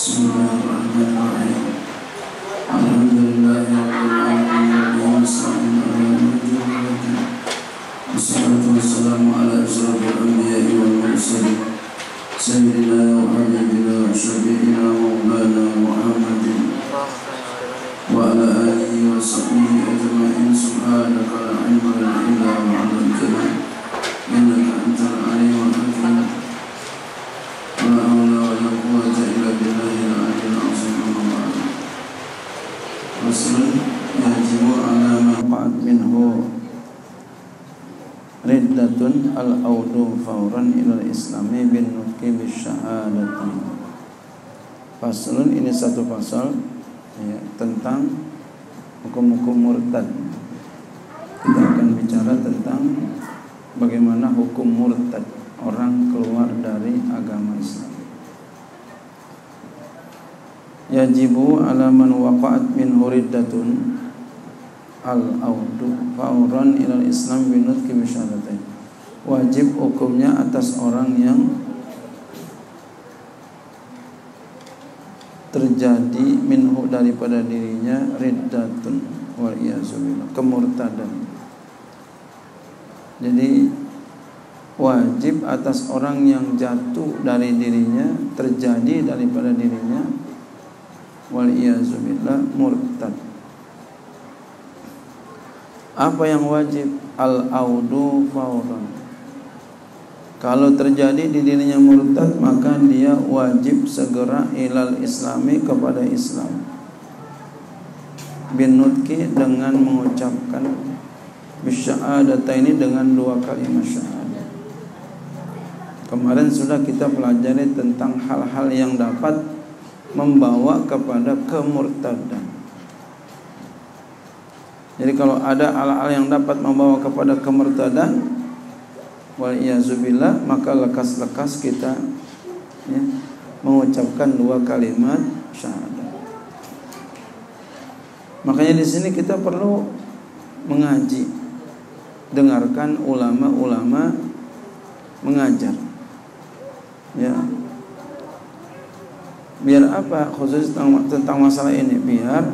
بسم الله الرحمن الرحيم الحمد لله رب العالمين والصلاة والصلاة والسلام على أشرف الأنبياء والمرسلين سيدنا وحبيبنا وشفيعنا مولانا محمد وعلى آله وصحبه أجمعين. سبحانك لا علم لنا إلا ما علمتنا. al-audu fauran ilal islami bin nutqi bisyahadati Faslun ini satu pasal ya, tentang hukum-hukum murtad. Kita akan bicara tentang bagaimana hukum murtad Orang keluar dari agama Islam. Yajibu ala man waqa'at min huriddatun al-audu fauran ilal islam bin nutqi bisyahadatain Wajib hukumnya atas orang yang terjadi minhu daripada dirinya riddatun wal kemurtadan. Jadi wajib atas orang yang jatuh dari dirinya terjadi daripada dirinya wal murtad. Apa yang wajib? Al audu fauran kalau terjadi di dirinya murtad maka dia wajib segera ilal islami kepada Islam. Binutki dengan mengucapkan bisyahadata ini dengan dua kalimat syahadat. Kemarin sudah kita pelajari tentang hal-hal yang dapat membawa kepada kemurtadan. Jadi kalau ada hal-hal yang dapat membawa kepada kemurtadan, wal iazubillah maka lekas-lekas kita ya, mengucapkan dua kalimat syahadat. Makanya di sini kita perlu mengaji, dengarkan ulama-ulama mengajar. Ya. Biar apa khusus tentang, tentang masalah ini? Biar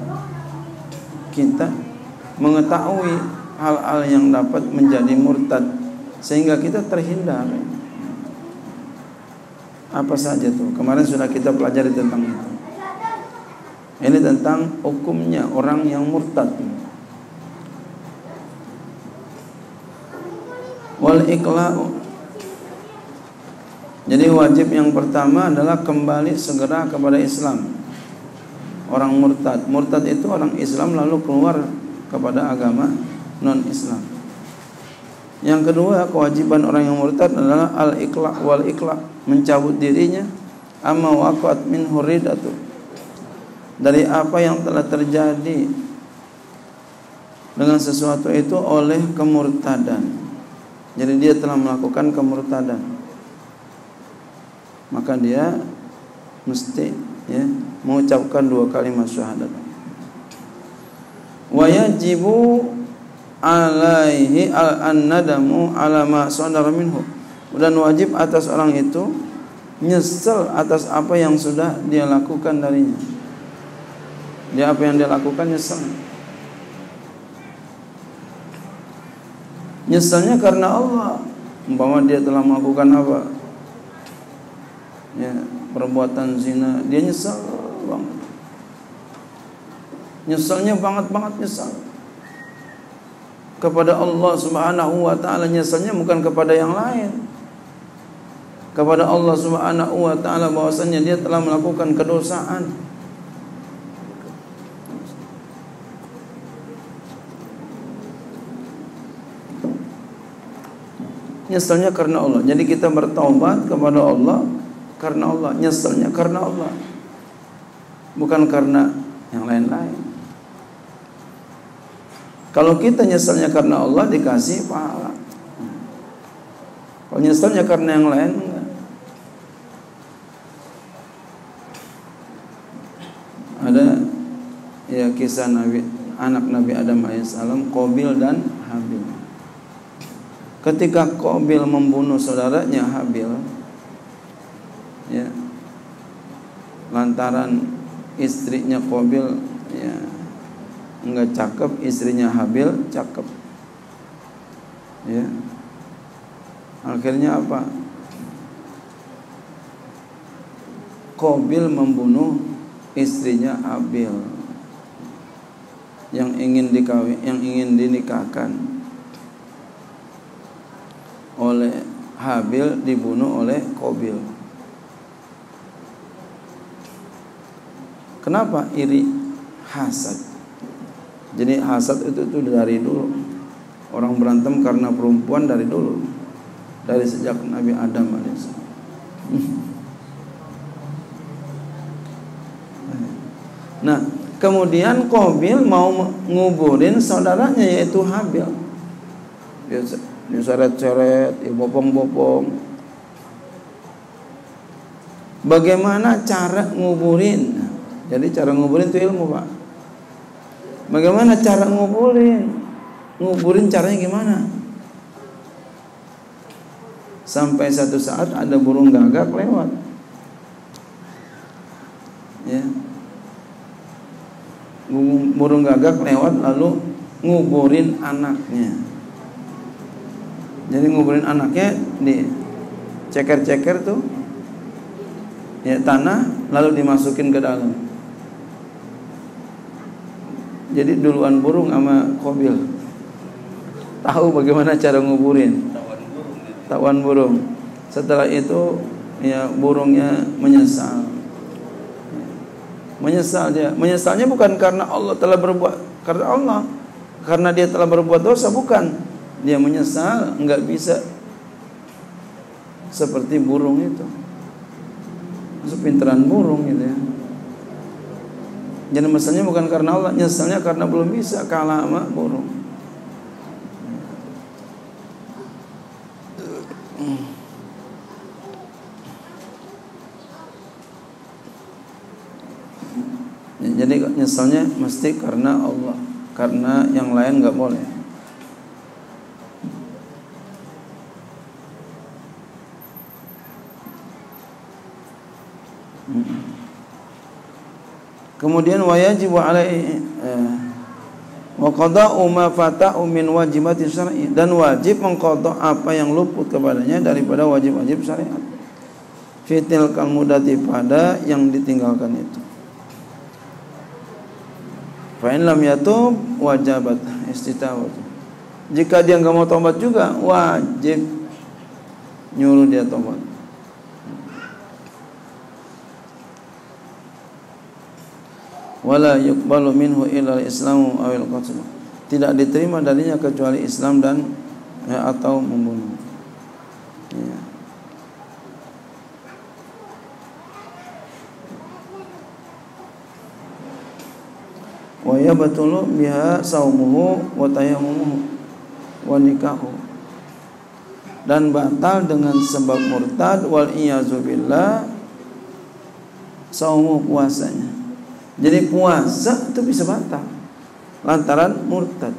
kita mengetahui hal-hal yang dapat menjadi murtad sehingga kita terhindar. Apa saja tuh? Kemarin sudah kita pelajari tentang itu. Ini tentang hukumnya orang yang murtad. Wal iqla'u Jadi wajib yang pertama adalah kembali segera kepada Islam. Orang murtad, murtad itu orang Islam lalu keluar kepada agama non-Islam. Yang kedua, kewajiban orang yang murtad adalah al-iqla wal iqla, mencabut dirinya amma waqat min huridatu. Dari apa yang telah terjadi dengan sesuatu itu oleh kemurtadan. Jadi dia telah melakukan kemurtadan. Maka dia mesti ya mengucapkan dua kalimat syahadat. Wa yajibu alaihi al-nadamu ala ma sadara minhu. Dan wajib atas orang itu nyesal atas apa yang sudah dia lakukan darinya. Dia apa yang dia lakukan nyesal nyesalnya karena Allah. Umpama dia telah melakukan apa? Ya perbuatan zina. Dia nyesal banget. Nyesalnya banget banget nyesal kepada Allah Subhanahu wa taala nyesalnya bukan kepada yang lain. Kepada Allah Subhanahu wa taala bahwasanya dia telah melakukan kedosaan. Nyesalnya karena Allah. Jadi kita bertaubat kepada Allah karena Allah, nyesalnya karena Allah. Bukan karena yang lain-lain. Kalau kita nyesalnya karena Allah dikasih pahala. Kalau nyesalnya karena yang lain. Ada ya kisah Nabi anak Nabi Adam alaihissalam Qabil dan Habil. Ketika Qabil membunuh saudaranya Habil, ya, lantaran istrinya Qabil ya enggak cakep, istrinya Habil cakep. Ya. Akhirnya apa? Qabil membunuh istrinya Habil yang ingin dikawin, yang ingin dinikahkan oleh Habil dibunuh oleh Qabil. Kenapa iri? Hasad. Jadi hasad itu itu dari dulu. Orang berantem karena perempuan dari dulu. Dari sejak Nabi Adam alaihissalam. Nah, kemudian Qabil mau nguburin saudaranya yaitu Habil. Dia diseret-seret, dia bopong-bopong. Bagaimana cara nguburin? Jadi cara nguburin itu ilmu pak. Bagaimana cara nguburin? Nguburin caranya gimana? Sampai satu saat ada burung gagak lewat. Ya. Burung gagak lewat lalu nguburin anaknya. Jadi nguburin anaknya di ceker-ceker tuh ya tanah lalu dimasukin ke dalam jadi duluan burung sama kobil. Tahu bagaimana cara nguburin? Tawan burung. Setelah itu ya burungnya menyesal. Menyesal dia. Menyesalnya bukan karena Allah telah berbuat karena Allah. Karena dia telah berbuat dosa bukan. Dia menyesal nggak bisa seperti burung itu. Sepinteran burung gitu ya jadi masalahnya bukan karena Allah, nyesalnya karena belum bisa kalah sama burung. Jadi nyesalnya mesti karena Allah, karena yang lain nggak boleh. Mm-hmm. Kemudian wajib alaihi eh, wa qada'u ma fata'u min wajibatin syar'i dan wajib mengqada apa yang luput kepadanya daripada wajib-wajib syariat. Fitil kalmudati pada yang ditinggalkan itu. Fa in lam yatub wajabat istitawat. Jika dia nggak mau tobat juga wajib nyuruh dia tobat. Wala yuqbalu minhu illa al-islamu awil qatl. Tidak diterima darinya kecuali Islam dan ya, atau membunuh. Ya. Wa yabtulu biha saumuhu wa tayammumuhu wa nikahu. Dan batal dengan sebab murtad wal iyazu billah saumu puasanya. Jadi puasa itu bisa batal lantaran murtad.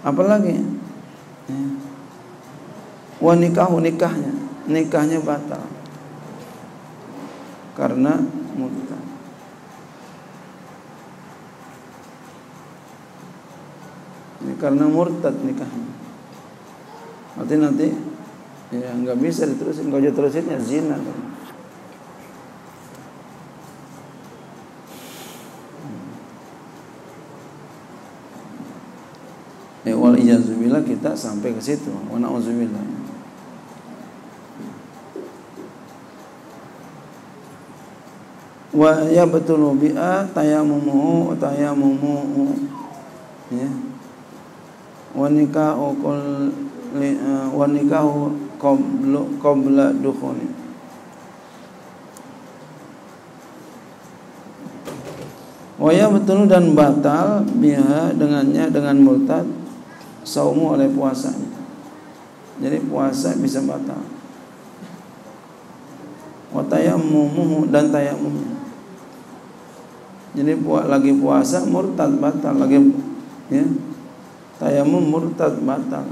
Apalagi ya. Wa nikahu nikahnya, nikahnya batal karena murtad. Ini karena murtad nikahnya. Nanti nanti ya nggak bisa diterusin, kalau diterusin ya zina. Kan. Ya wal ijazubillah kita sampai ke situ. Wa na'udzubillah. Wa yabtulu bi'a tayammumuhu tayammumuhu. Ya. Wa nikahu qul wa nikahu qabla qabla dukhuli. Waya betul dan batal biha dengannya dengan murtad saumu oleh puasanya. Jadi puasa bisa batal. Wa tayammumuhu dan tayamumnya. Jadi lagi puasa murtad batal lagi ya. Tayamum murtad batal.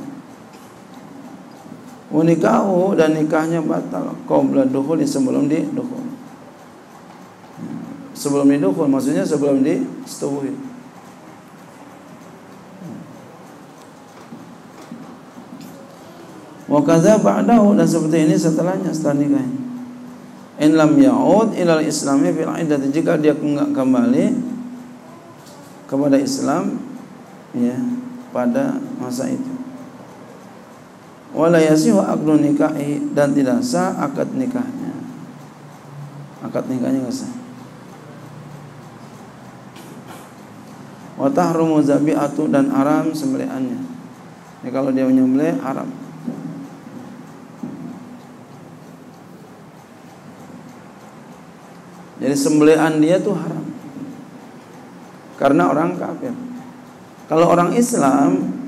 Unikahu dan nikahnya batal qabla dukhul sebelum di dukhul. Sebelum di dukhul maksudnya sebelum di Wa kadza ba'dahu dan seperti ini setelahnya setelah nikahnya. In lam ya'ud ilal islami fil iddati jika dia enggak kembali kepada Islam ya pada masa itu wala yasihu aqdu nikahi dan tidak sah akad nikahnya. Akad nikahnya enggak sah. Wa tahrumu zabi'atu dan haram sembelihannya. Ini kalau dia menyembelih haram. Jadi sembelihan dia tuh haram. Karena orang kafir. Kalau orang Islam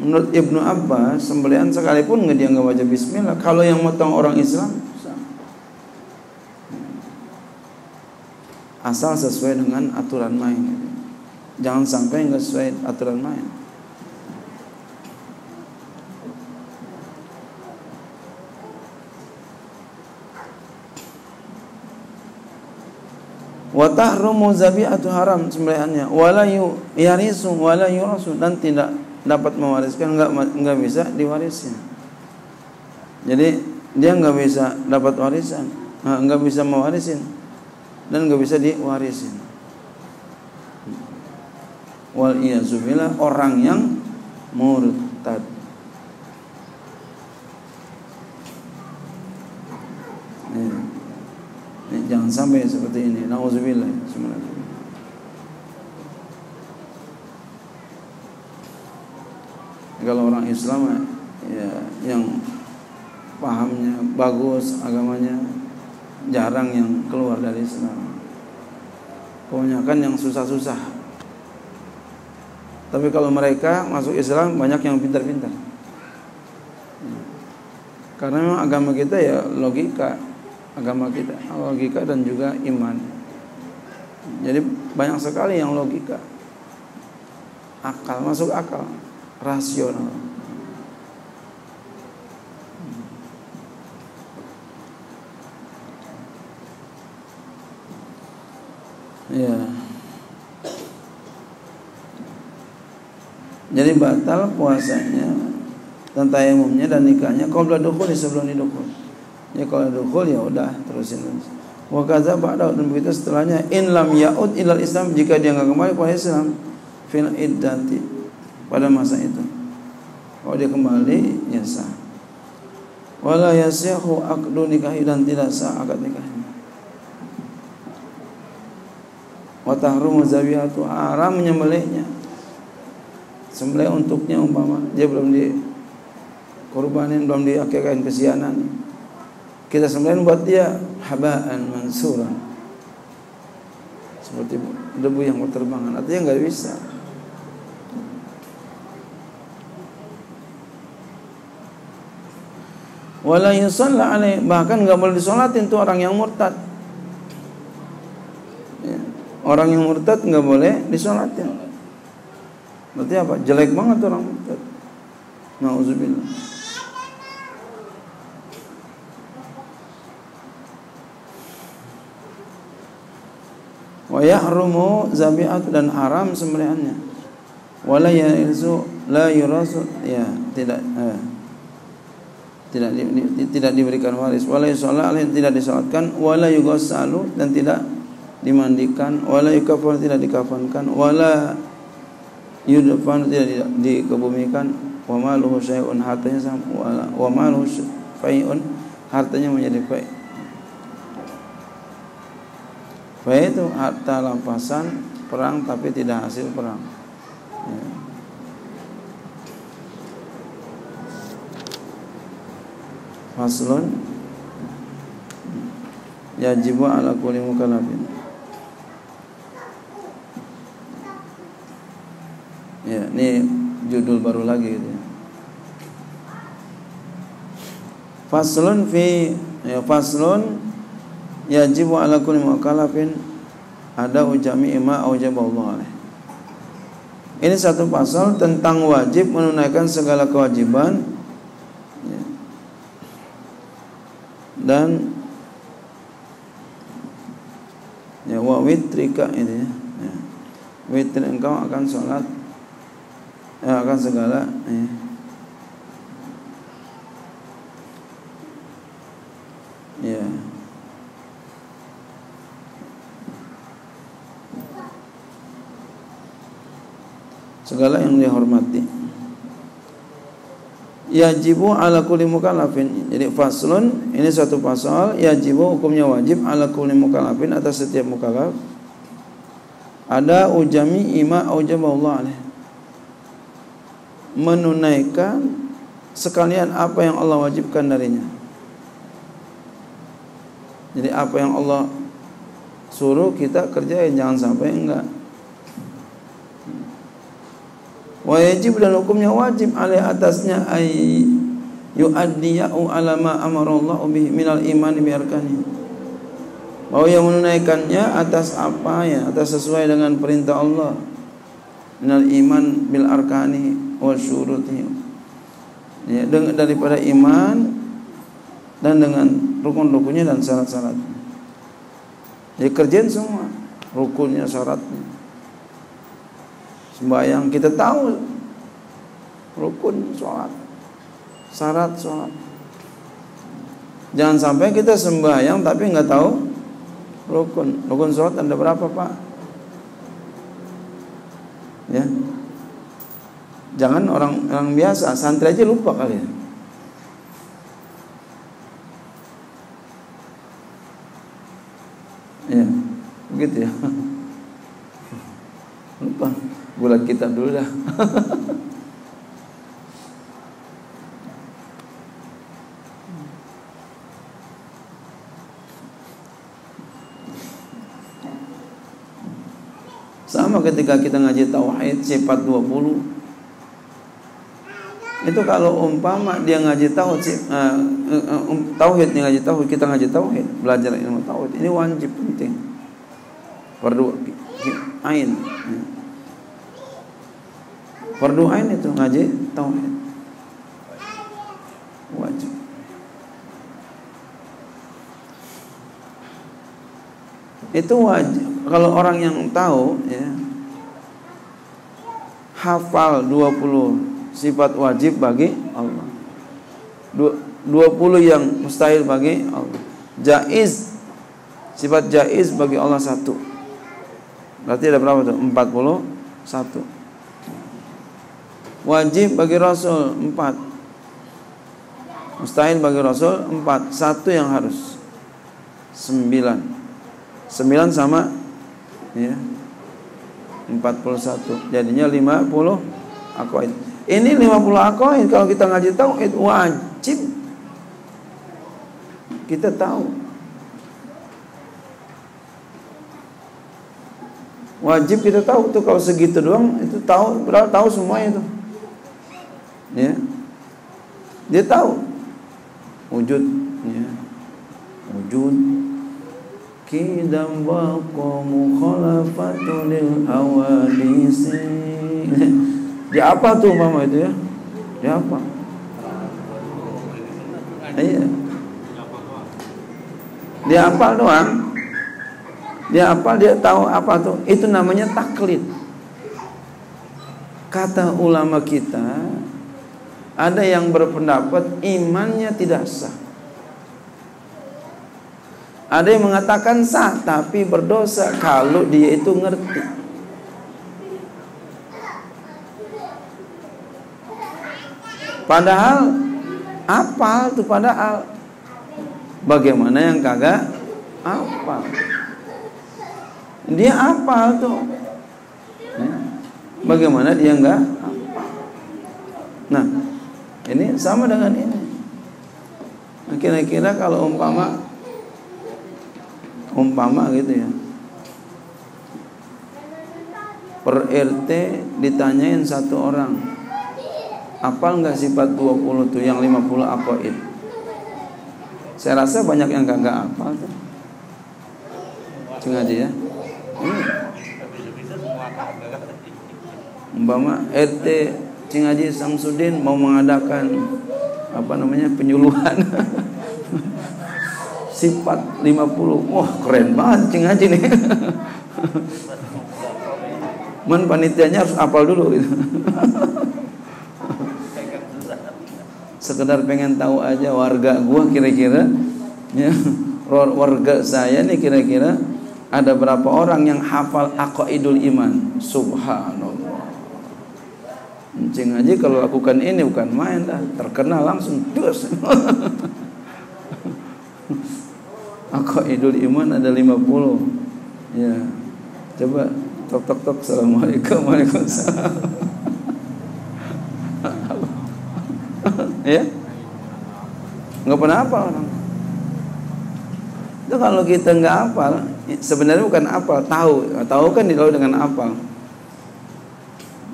Menurut Ibnu Abbas, sembelihan sekalipun nggak dia nggak baca Bismillah. Kalau yang motong orang Islam, asal sesuai dengan aturan main. Jangan sampai nggak sesuai aturan main. Wa tahrumu zabi'atu haram sembelihannya. Wala yarisu wala yurasu. Dan tidak dapat mewariskan nggak nggak bisa diwarisin. Jadi dia nggak bisa dapat warisan. Nggak bisa mewarisin. Dan nggak bisa diwarisin. Wal iyazubillah orang yang murtad jangan sampai seperti ini. Nauzubillah sebenarnya kalau orang Islam ya yang pahamnya bagus agamanya jarang yang keluar dari Islam. Kebanyakan yang susah-susah. Tapi kalau mereka masuk Islam banyak yang pintar-pintar. Karena memang agama kita ya logika agama kita logika dan juga iman jadi banyak sekali yang logika akal masuk akal rasional. Ya. Jadi batal puasanya dan tayamumnya dan nikahnya qabla dukhul sebelum didukul. Ya kalau dukul ya udah terusin terus. Wa kadza ba'da dan begitu setelahnya in lam ya'ud ilal Islam jika dia enggak kembali kepada Islam fil iddati pada masa itu. Kalau dia kembali ya sah. Wala yasihu aqdu nikahi dan tidak sah akad nikahnya. Wa tahrumu zabihatu haram menyembelihnya. Sembelih untuknya umpama dia belum di korbanin belum diakikahkan kesianan. Kita sembelih buat dia habaan mansuran. Seperti debu yang berterbangan. Artinya nggak bisa. wala alaih bahkan nggak boleh disolatin tuh orang yang murtad ya. orang yang murtad nggak boleh disolatin berarti apa jelek banget orang murtad nauzubillah wa yahrumu zabi'at dan haram sembelihannya. wala yarisu la yurasu ya tidak eh tidak di, di, tidak diberikan waris. wala alaihi tidak disalatkan wala yughassalu dan tidak dimandikan. wala yukafan tidak dikafankan. wala yudfan tidak dikebumikan. wa maluhu syai'un hartanya sama wa maluhu fai'un hartanya menjadi fai' itu harta lampasan perang tapi tidak hasil perang ya. faslun yajibu ala kulli mukallafin ya ini judul baru lagi gitu ya. faslun fi ya faslun yajibu ala kulli mukallafin ada ujami ima aujaballahu alaih ini satu pasal tentang wajib menunaikan segala kewajiban dan ya wa witrika ini ya. ya. Witri engkau akan sholat ya, akan segala ya. ya. Segala yang dihormati yajibu ala kulli mukallafin jadi faslun ini satu pasal yajibu hukumnya wajib ala kulli mukallafin atas setiap mukallaf ada ujami ima aujaballah alaih. Menunaikan sekalian apa yang Allah wajibkan darinya. Jadi apa yang Allah suruh kita kerjain jangan sampai enggak wajib dan hukumnya wajib alih atasnya ay yu'addiya'u ala ma amarallahu bihi minal iman biarkani bahwa yang menunaikannya atas apa ya? Atas sesuai dengan perintah Allah. Minal iman bil arkani wa syuruti. Ya daripada iman dan dengan rukun-rukunnya dan syarat-syarat jadi kerjain semua rukunnya syaratnya sembahyang kita tahu. Rukun sholat. Syarat sholat. Jangan sampai kita sembahyang tapi nggak tahu rukun. Rukun sholat ada berapa pak? Ya. Jangan orang orang biasa santri aja lupa kali ya. Ya begitu ya bulan kita dulu dah. Sama ketika kita ngaji tauhid sifat 20 itu kalau umpama dia ngaji tauhid uh, uh, um, tauhid dia ngaji tauhid kita ngaji tauhid belajar ilmu tauhid ini wajib penting perlu ain ya. Fardu ain itu ngaji tauhid. Wajib. Itu wajib. Kalau orang yang tahu ya hafal 20 sifat wajib bagi Allah. 20 yang mustahil bagi Allah. Jaiz sifat jaiz bagi Allah satu. Berarti ada berapa tuh? 41 Wajib bagi Rasul empat. Mustahil bagi Rasul empat. Satu yang harus. Sembilan. Sembilan sama ya, Empat puluh satu. Jadinya lima puluh akoid. Ini lima puluh akoid Kalau kita ngaji tahu itu wajib. Kita tahu. Wajib kita tahu tuh kalau segitu doang itu tahu berapa tahu semuanya tuh ya. Dia tahu. Wujud. Ya. Wujud. Kidam baqa mukhalafatu lil awadisi dia apa tuh mama itu ya? Dia apa? Iya. Dia apa doang. Dia apa dia tahu apa tuh. Itu namanya taklid. Kata ulama kita ada yang berpendapat imannya tidak sah. Ada yang mengatakan sah tapi berdosa kalau dia itu ngerti. Padahal apa tuh padahal bagaimana yang kagak apa? Dia apa tuh? Ya. Bagaimana dia enggak Nah, ini sama dengan ini. Kira-kira kalau umpama umpama gitu ya. Per RT ditanyain satu orang. Apal nggak sifat 20 tuh yang 50 akoid? Saya rasa banyak yang kagak apal tuh. Cuma aja ya. Hmm. Umpama RT Cing Haji Samsudin mau mengadakan apa namanya penyuluhan. Sifat 50 wah keren banget cing aja nih. Men panitianya harus apal dulu gitu. Sekedar pengen tahu aja warga gua kira-kira ya. Warga saya nih kira-kira ada berapa orang yang hafal aqaidul iman? Subhanallah Encing aja kalau lakukan ini bukan main dah terkenal langsung dus. Aqaidul iman ada 50 ya coba tok tok tok assalamualaikum waalaikumsalam. Ya? Nggak pernah apa orang. Itu kalau kita nggak hafal, sebenarnya bukan apa, tahu. Tahu kan dilalu dengan apa.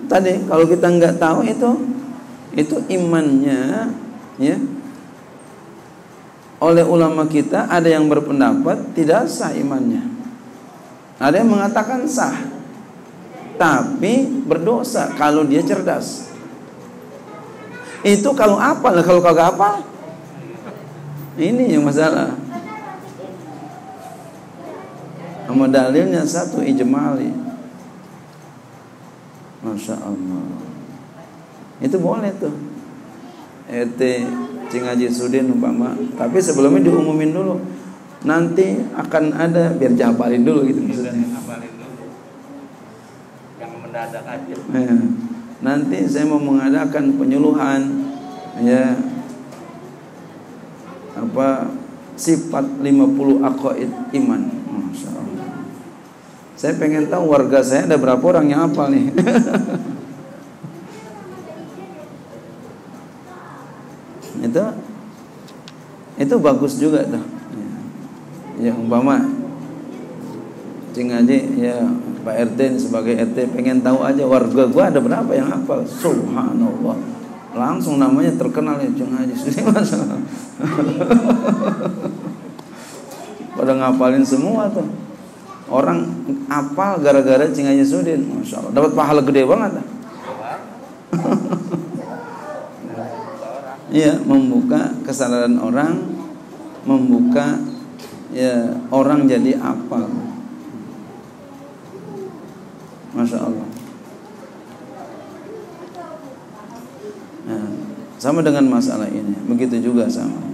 Tadi kalau kita nggak tahu itu, itu imannya, ya. Oleh ulama kita ada yang berpendapat tidak sah imannya. Ada yang mengatakan sah, tapi berdosa kalau dia cerdas. Itu kalau apa? Kalau kagak apa? Ini yang masalah. Sama dalilnya satu ijmali. Masya Allah. Itu boleh tuh. RT Cingaji Sudin umpama. Tapi sebelumnya diumumin dulu. Nanti akan ada biar jabalin dulu gitu maksudnya. Yang mendadak aja. Ya. Nanti saya mau mengadakan penyuluhan ya apa sifat 50 aqaid iman. Masya Allah. Saya pengen tahu warga saya ada berapa orang yang hafal nih. itu itu bagus juga tuh. Ya, umpama cing aja ya Pak RT sebagai RT pengen tahu aja warga gua ada berapa yang hafal. Subhanallah. Langsung namanya terkenal ya cing aja. Pada ngapalin semua tuh. Orang apal gara-gara cinganya Sudin, masya Allah. Dapat pahala gede banget. Iya, membuka kesadaran orang, membuka ya orang jadi apal. Masya Allah. Nah, sama dengan masalah ini, begitu juga sama.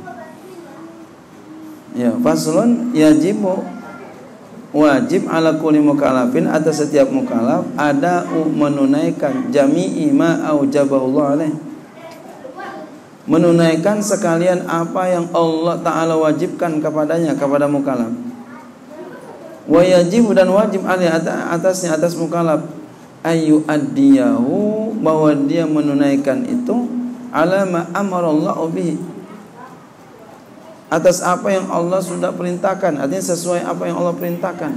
Ya, faslun yajibu wajib ala kulli mukallafin atas setiap mukallaf ada menunaikan jami'i ma aujabahullah alaih. Menunaikan sekalian apa yang Allah taala wajibkan kepadanya kepada mukallaf wa yajib dan wajib alaih atasnya atas mukallaf ayu addiyahu bahwa dia menunaikan itu ala ma amarallahu bihi atas apa yang Allah sudah perintahkan. Artinya sesuai apa yang Allah perintahkan.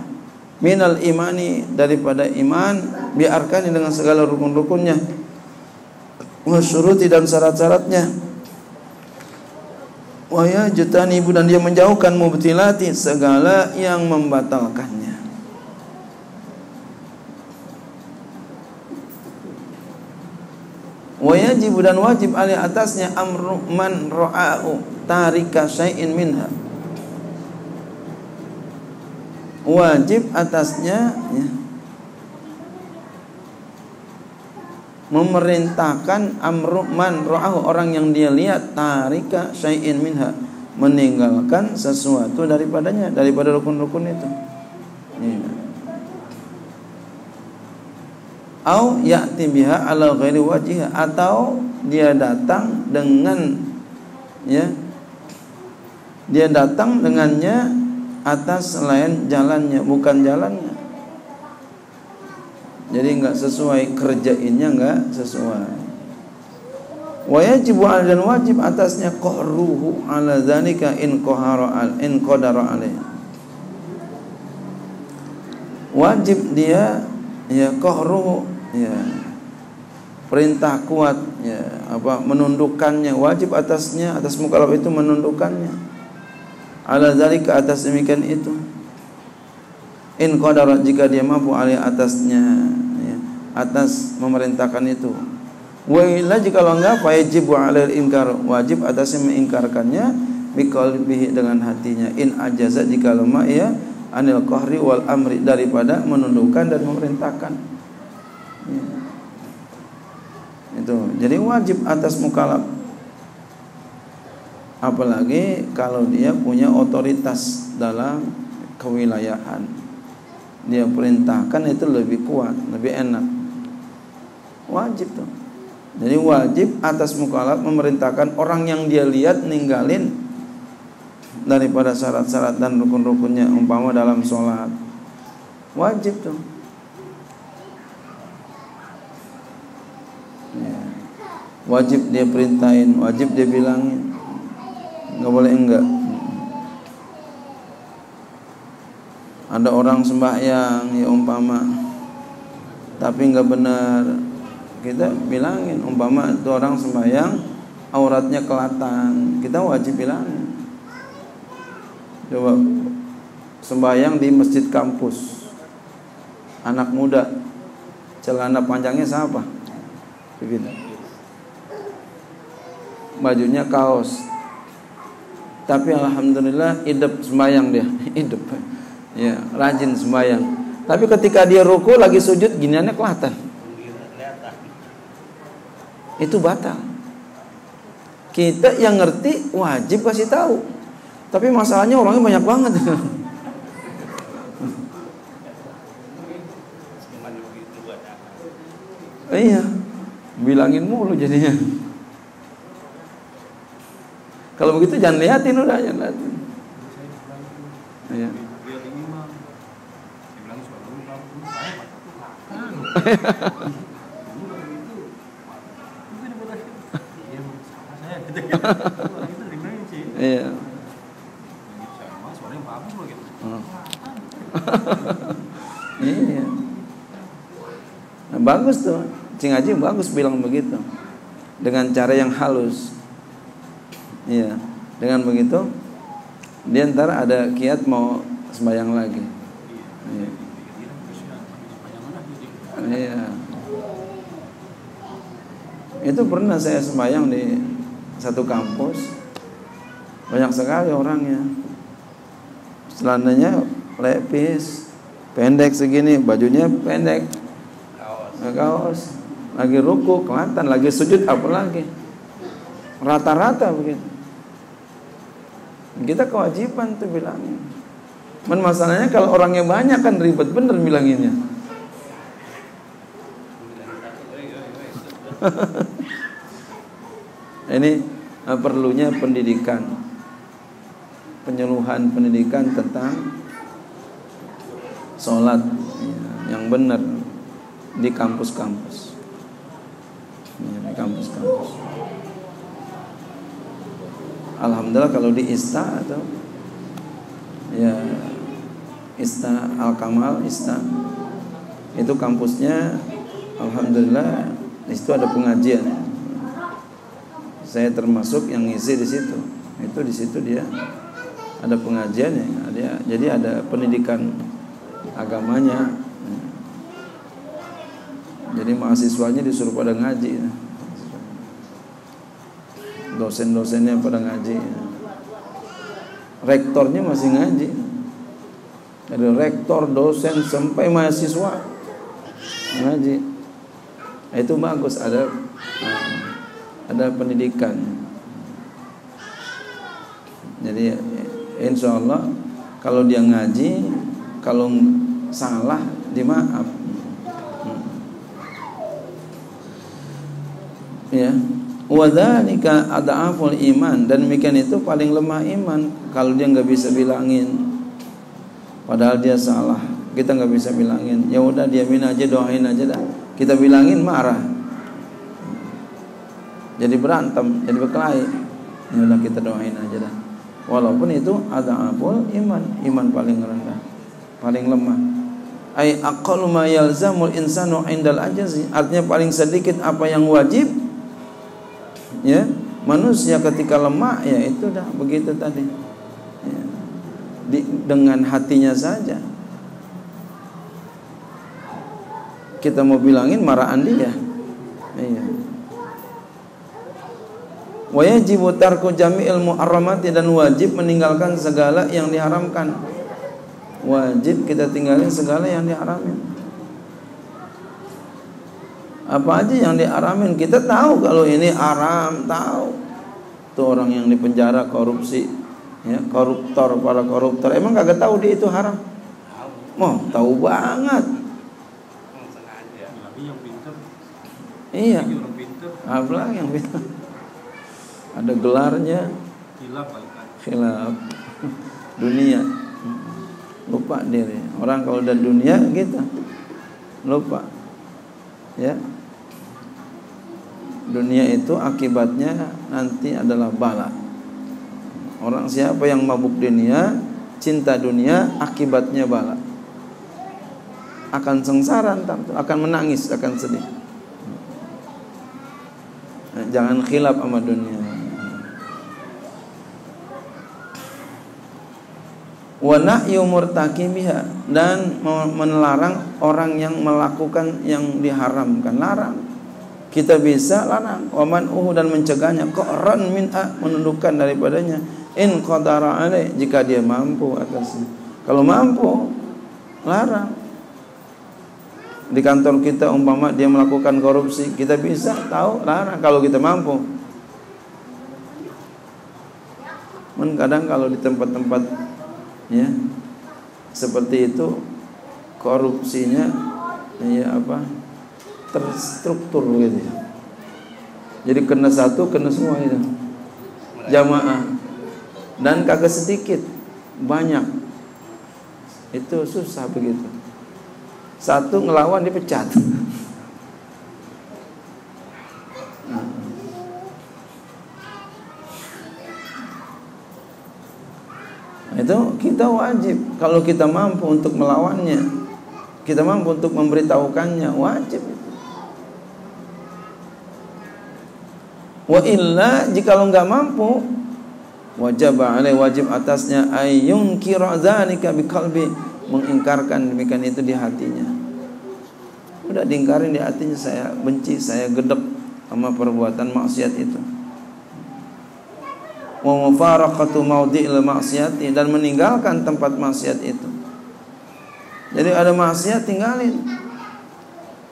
Minal imani daripada iman biarkan dengan segala rukun-rukunnya. Wasyuruti dan syarat-syaratnya. Waya ibu dan dia menjauhkan mubtilati segala yang membatalkannya. Wajib dan wajib alih atasnya amru man ra'au tarika syai'in minha wajib atasnya ya, memerintahkan amru man ra'ahu orang yang dia lihat tarika syai'in minha meninggalkan sesuatu daripadanya daripada rukun-rukun itu ya. au ya'ti biha ala ghairi wajhiha atau dia datang dengan ya dia datang dengannya atas selain jalannya bukan jalannya. Jadi nggak sesuai kerjainnya nggak sesuai. Wajib dan wajib atasnya qahruhu ala dzalika in al in qadara wajib dia ya qahruhu ya perintah kuat ya apa menundukkannya. Wajib atasnya atas mukallaf itu menundukkannya ala zalika atas demikian itu. In qadara jika dia mampu alih atasnya ya, atas memerintahkan itu. Wa illa jika enggak wajib alil inkar wajib atasnya mengingkarkannya biqalbihi dengan hatinya. In ajaza jika lemah ya anil qahri wal amri daripada menundukkan dan memerintahkan. Ya. itu. Jadi wajib atas mukalaf apalagi kalau dia punya otoritas dalam kewilayahan. Dia perintahkan itu lebih kuat lebih enak. Wajib tuh. Jadi wajib atas mukalaf memerintahkan orang yang dia lihat ninggalin daripada syarat-syarat dan rukun-rukunnya umpama dalam sholat. Wajib tuh. Ya. wajib dia perintahin wajib dia bilangin nggak boleh enggak. Ada orang sembahyang ya umpama. Tapi nggak benar. Kita bilangin umpama itu orang sembahyang auratnya kelihatan. Kita wajib bilangin. Coba sembahyang di masjid kampus. Anak muda. Celana panjangnya siapa? Bajunya kaos tapi alhamdulillah hidup sembahyang dia. Hidup. Ya rajin sembahyang. Tapi ketika dia ruku lagi sujud giniannya kelihatan. Itu batal. Kita yang ngerti wajib kasih tahu. Tapi masalahnya orangnya banyak banget. Iya. Bilangin mulu jadinya kalau begitu jangan liatin udah jangan liatin. Iya. Iya. Iya. Nah, bagus tuh. Cing Haji bagus bilang begitu. Dengan cara yang halus. Iya. Dengan begitu dia ntar ada kiat mau sembahyang lagi. Iya. Iya. Itu pernah saya sembahyang di satu kampus. Banyak sekali orangnya. Celananya lepis, pendek segini, bajunya pendek. Kaos. Kaos. Lagi ruku, kelihatan, lagi sujud apa lagi? Rata-rata begitu. Kita kewajiban tuh bilangin. Men masalahnya kalau orangnya banyak kan ribet bener bilanginnya. Ini eh, perlunya pendidikan, penyuluhan pendidikan tentang sholat ya, yang benar di kampus-kampus, ya, di kampus-kampus. Alhamdulillah kalau di Ista atau ya Ista Al Kamal Ista itu kampusnya Alhamdulillah di situ ada pengajian. Saya termasuk yang ngisi di situ. Itu di situ dia ada pengajiannya, ada jadi ada pendidikan agamanya. Jadi mahasiswanya disuruh pada ngaji dosen-dosennya pada ngaji. Rektornya masih ngaji. Dari rektor dosen sampai mahasiswa ngaji. Itu bagus ada ada pendidikan. Jadi insya Allah kalau dia ngaji kalau salah dimaaf hmm. ya Wadzalika adaful iman. Dan demikian itu paling lemah iman. Kalau dia nggak bisa bilangin. Padahal dia salah. Kita nggak bisa bilangin. Ya udah diamin aja doain aja dah. Kita bilangin marah. Jadi berantem jadi berkelahi. Ya udah kita doain aja dah. Walaupun itu adaful iman. Iman paling rendah. Paling lemah. Ay aqallu ma yalzamul insanu indal ajazi artinya paling sedikit apa yang wajib ya manusia ketika lemah ya itu dah begitu tadi ya. Di, dengan hatinya saja kita mau bilangin marahan dia iya Wa yajibu tarku jami'il muharramati dan wajib meninggalkan segala yang diharamkan. Wajib kita tinggalin segala yang diharamin. Apa aja yang diharamin kita tahu kalau ini haram, tahu. Tuh orang yang di penjara korupsi, ya, koruptor, para koruptor. Emang kagak tahu dia itu haram. Mau oh, tahu banget. Iya. Apalagi yang pintar ada gelarnya. Khilaf. Dunia. Lupa diri. Orang kalau udah dunia gitu. Lupa. Ya dunia itu akibatnya nanti adalah bala. Orang siapa yang mabuk dunia cinta dunia akibatnya bala. Akan sengsara akan menangis akan sedih. Jangan khilaf sama dunia. Wa nahyu murtakibiha dan melarang orang yang melakukan yang diharamkan. Larang kita bisa larang waman uhu dan mencegahnya. Qran minha menundukkan daripadanya. In qadara alai jika dia mampu atasnya. Kalau mampu larang. Di kantor kita umpama dia melakukan korupsi kita bisa tahu larang kalau kita mampu. Men kadang kalau di tempat-tempat ya seperti itu korupsinya ya apa terstruktur gitu. Jadi kena satu kena semua itu jamaah. Dan kagak sedikit banyak. Itu susah begitu. Satu ngelawan dipecat itu kita wajib. Kalau kita mampu untuk melawannya kita mampu untuk memberitahukannya wajib wa illa jika lo nggak mampu wajib alai wajib atasnya ayung kira dzalika biqalbi mengingkarkan demikian itu di hatinya udah diingkarin di hatinya saya benci saya gedek sama perbuatan maksiat itu wa mufaraqatu maudhi'il maksiati dan meninggalkan tempat maksiat itu. Jadi ada maksiat tinggalin.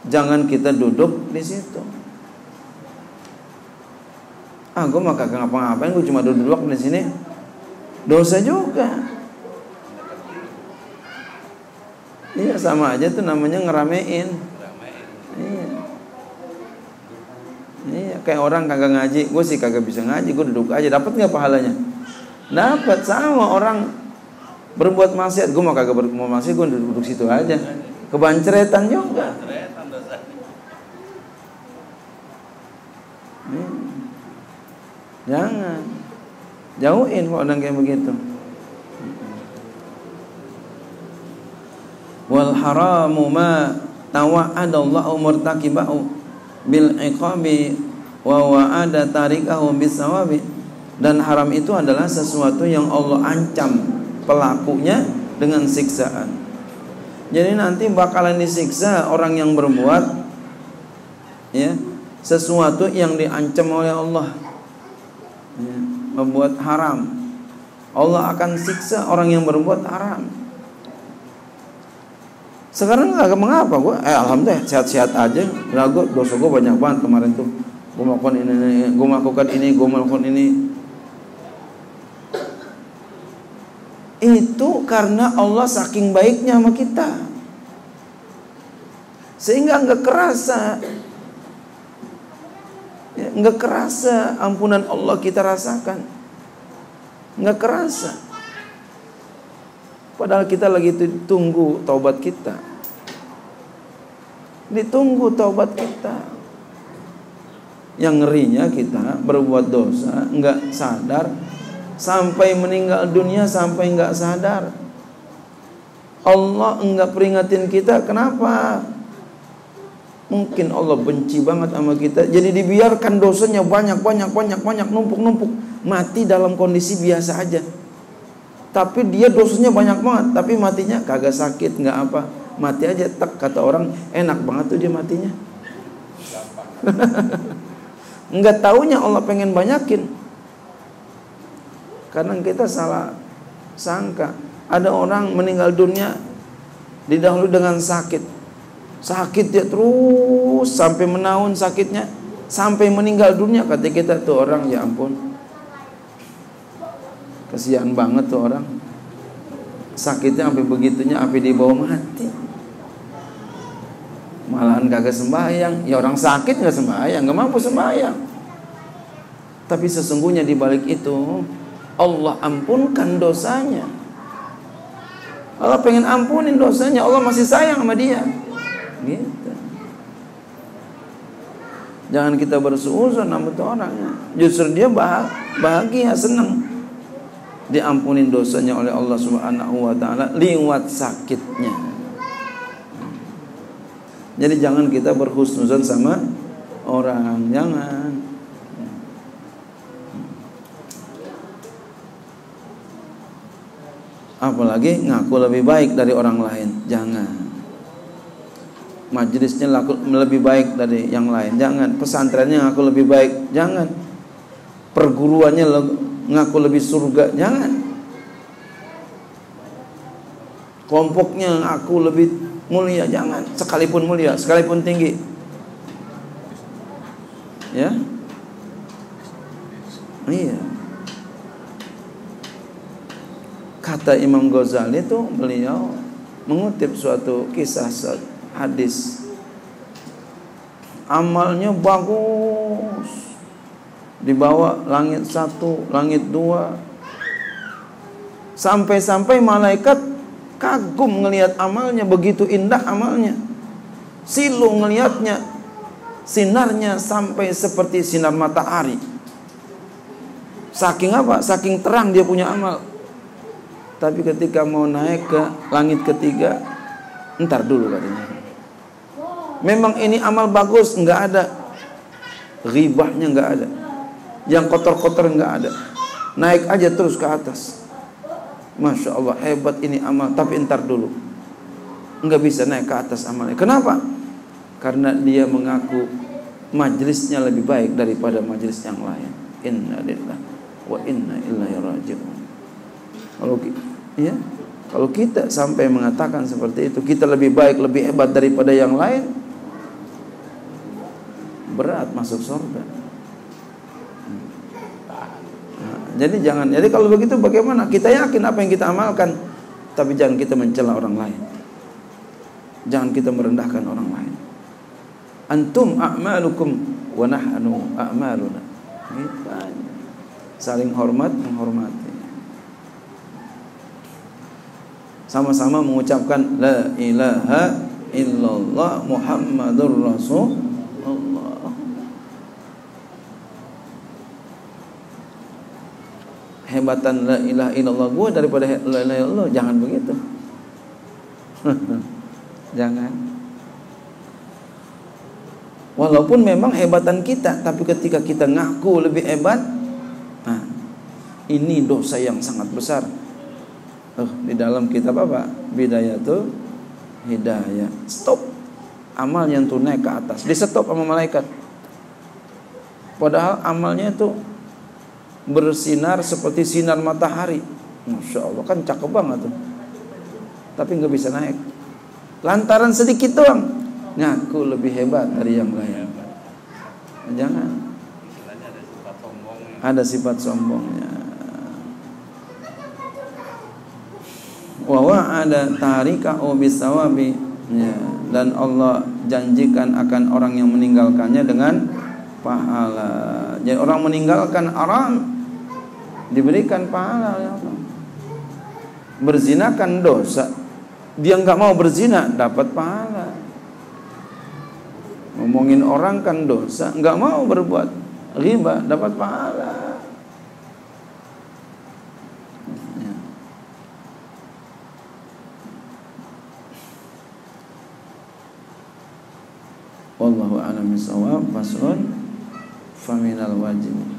Jangan kita duduk di situ. Ah, gue mah kagak ngapa-ngapain, gue cuma duduk di sini. Dosa juga. Iya sama aja tuh namanya ngeramein. Iya. Iya, kayak orang kagak ngaji, gue sih kagak bisa ngaji, gue duduk aja, dapat nggak pahalanya? Dapat sama orang berbuat maksiat, gue mau kagak berbuat maksiat, gue duduk, duduk situ aja, kebanceretan juga. Hmm. Jangan jauhin kalau orang kayak begitu. Wal haramu ma tawa'adallahu murtakibahu bil iqabi wa wa'ada tarikahu bisawabi dan haram itu adalah sesuatu yang Allah ancam pelakunya dengan siksaan. Jadi nanti bakalan disiksa orang yang berbuat ya sesuatu yang diancam oleh Allah. Membuat haram. Allah akan siksa orang yang berbuat haram. Sekarang agak mengapa gue? Eh alhamdulillah sehat-sehat aja. Lah gue dosa gue banyak banget kemarin tuh. Gue melakukan ini, ini gue melakukan ini, gue melakukan ini. Itu karena Allah saking baiknya sama kita. Sehingga nggak kerasa nggak kerasa ampunan Allah kita rasakan nggak kerasa Padahal kita lagi tunggu taubat kita. Ditunggu taubat kita. Yang ngerinya kita berbuat dosa, nggak sadar, sampai meninggal dunia sampai nggak sadar. Allah enggak peringatin kita, kenapa? Mungkin Allah benci banget sama kita, jadi dibiarkan dosanya banyak banyak banyak banyak numpuk numpuk, mati dalam kondisi biasa aja tapi dia dosanya banyak banget tapi matinya kagak sakit nggak apa mati aja tak kata orang enak banget tuh dia matinya Enggak taunya Allah pengen banyakin. Karena kita salah sangka. Ada orang meninggal dunia didahului dengan sakit. Sakit dia terus sampai menaun sakitnya sampai meninggal dunia kata kita tuh orang ya ampun. Kesian banget tuh orang. Sakitnya sampai begitunya sampai dibawa mati. Malahan kagak sembahyang. Ya orang sakit nggak sembahyang, nggak mampu sembahyang. Tapi sesungguhnya di balik itu Allah ampunkan dosanya. Allah pengen ampunin dosanya. Allah masih sayang sama dia. Gitu. Jangan kita bersuuzon sama orangnya. Justru dia bahagia, senang diampunin dosanya oleh Allah Subhanahu wa taala lewat sakitnya. Jadi jangan kita berhusnuzon sama orang, jangan. Apalagi ngaku lebih baik dari orang lain, jangan. Majelisnya laku lebih baik dari yang lain, jangan. Pesantrennya ngaku lebih baik, jangan. Perguruannya ngaku lebih surga. Jangan. Kelompoknya aku lebih mulia. Jangan. Sekalipun mulia sekalipun tinggi. Ya? Iya. Kata Imam Ghazali itu beliau mengutip suatu kisah hadis amalnya bagus dibawa langit satu, langit dua. Sampai-sampai malaikat kagum ngelihat amalnya, begitu indah amalnya. Silu ngelihatnya, sinarnya sampai seperti sinar matahari. Saking apa? Saking terang dia punya amal. Tapi ketika mau naik ke langit ketiga, entar dulu katanya. Memang ini amal bagus, enggak ada. Ribahnya enggak ada. Yang kotor-kotor enggak ada. Naik aja terus ke atas. Masya Allah hebat ini amal. Tapi entar dulu. Enggak bisa naik ke atas amalnya. Kenapa? karena dia mengaku majlisnya lebih baik daripada majlis yang lain. Inna lillah wa inna ilaihi raji'un. Kalau ya kalau kita sampai mengatakan seperti itu kita lebih baik lebih hebat daripada yang lain berat masuk surga Jadi jangan. Jadi kalau begitu bagaimana? Kita yakin apa yang kita amalkan, tapi jangan kita mencela orang lain. Jangan kita merendahkan orang lain. Antum a'malukum wa nahnu a'maluna. Saling hormat menghormati. Sama-sama mengucapkan la ilaha illallah Muhammadur Rasulullah. Hebatan la ilaha illallah gue daripada la ilaha illallah jangan begitu. Jangan. Walaupun memang hebatan kita tapi ketika kita ngaku lebih hebat nah ini dosa yang sangat besar. Oh, di dalam kitab apa? Bidayah tuh hidayah. Stop. Amal yang tunai ke atas. Di stop sama malaikat. Padahal amalnya itu bersinar seperti sinar matahari. Masya Allah kan cakep banget tuh. Tapi nggak bisa naik. Lantaran sedikit doang. Ngaku lebih hebat dari yang lain. Jangan. Ada sifat sombongnya. Wa ada tarika bisawabi ya. dan Allah janjikan akan orang yang meninggalkannya dengan pahala. Jadi orang meninggalkan haram diberikan pahala oleh Allah. Berzina kan dosa. Dia nggak mau berzina dapat pahala. Ngomongin orang kan dosa, nggak mau berbuat riba dapat pahala. Ya. Wallahu a'lam bishawab. Faslun faminal wajib